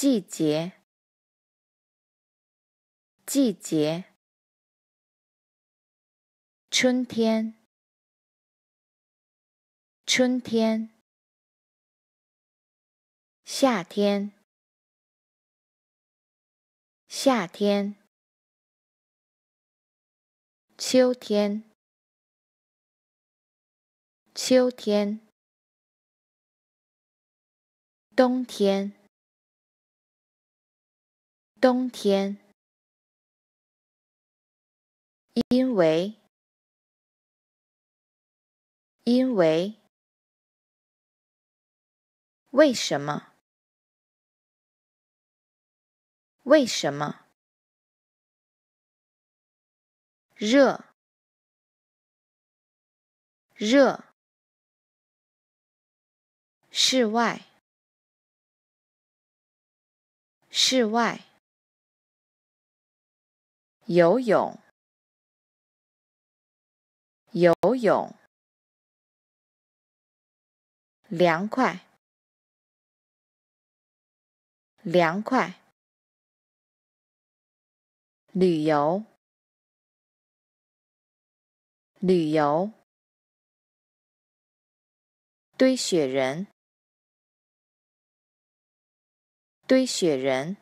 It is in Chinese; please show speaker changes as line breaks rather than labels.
季节，季节，春天，春天，夏天，夏天，秋天，秋天，冬天。冬天，因为，因为，为什么？为什么？热，热，室外，室外。游泳，游泳，凉快，凉快，旅游，旅游，堆雪人，堆雪人。